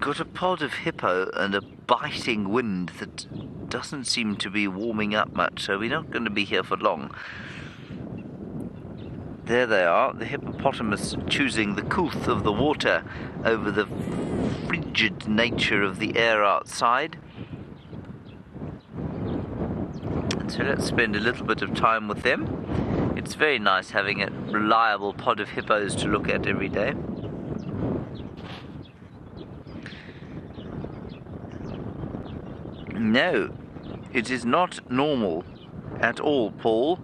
got a pod of hippo and a biting wind that doesn't seem to be warming up much, so we're not going to be here for long. There they are, the hippopotamus choosing the coolth of the water over the frigid nature of the air outside. So let's spend a little bit of time with them. It's very nice having a reliable pod of hippos to look at every day. No, it is not normal at all, Paul.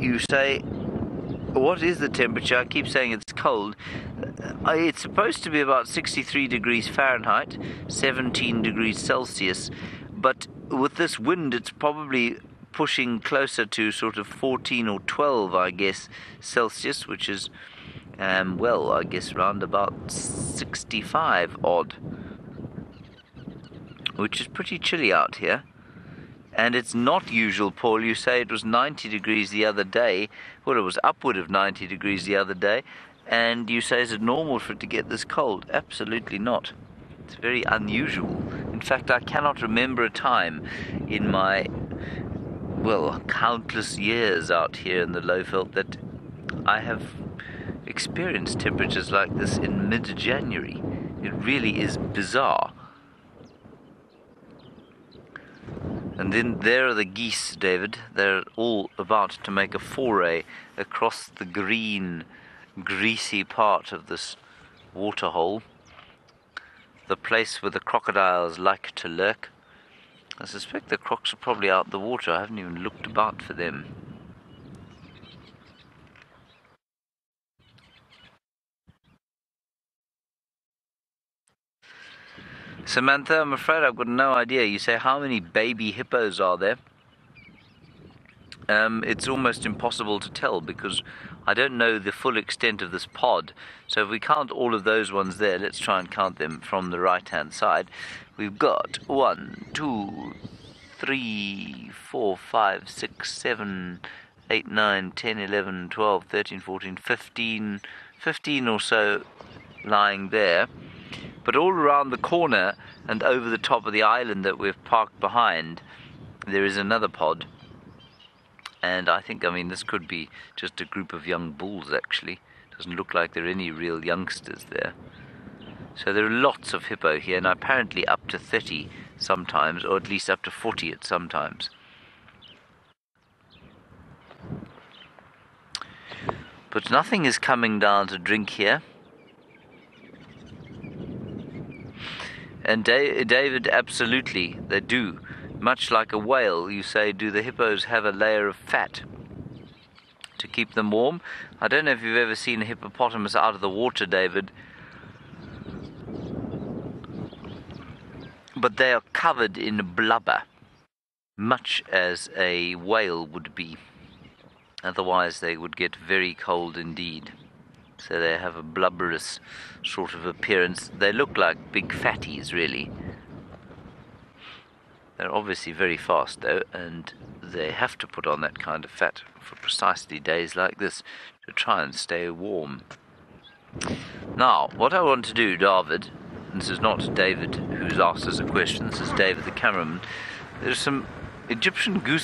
You say, what is the temperature? I keep saying it's cold. Uh, It's supposed to be about 63 degrees Fahrenheit, 17 degrees Celsius, but with this wind, it's probably pushing closer to sort of 14 or 12, I guess, Celsius, which is, um, well, I guess round about 65 odd which is pretty chilly out here. And it's not usual, Paul. You say it was 90 degrees the other day. Well, it was upward of 90 degrees the other day. And you say, is it normal for it to get this cold? Absolutely not. It's very unusual. In fact, I cannot remember a time in my, well, countless years out here in the Lowveld that I have experienced temperatures like this in mid January. It really is bizarre. And then there are the geese, David. They're all about to make a foray across the green, greasy part of this waterhole, the place where the crocodiles like to lurk. I suspect the crocs are probably out the water. I haven't even looked about for them. Samantha, I'm afraid I've got no idea. You say, how many baby hippos are there? Um, it's almost impossible to tell because I don't know the full extent of this pod. So if we count all of those ones there, let's try and count them from the right hand side. We've got one, two, three, four, five, six, seven, eight, nine, ten, eleven, twelve, thirteen, fourteen, fifteen, fifteen or so lying there. But all around the corner and over the top of the island that we've parked behind, there is another pod. And I think, I mean, this could be just a group of young bulls actually. Doesn't look like there are any real youngsters there. So there are lots of hippo here, and apparently up to 30 sometimes, or at least up to 40 at sometimes. But nothing is coming down to drink here. And da- David, absolutely, they do. Much like a whale, you say, do the hippos have a layer of fat to keep them warm? I don't know if you've ever seen a hippopotamus out of the water, David, but they are covered in blubber, much as a whale would be. Otherwise, they would get very cold indeed. So they have a blubberous sort of appearance. They look like big fatties, really. They're obviously very fast, though, and they have to put on that kind of fat for precisely days like this to try and stay warm. Now, what I want to do, David, and this is not David who's asked us a question, this is David the cameraman. There's some Egyptian goose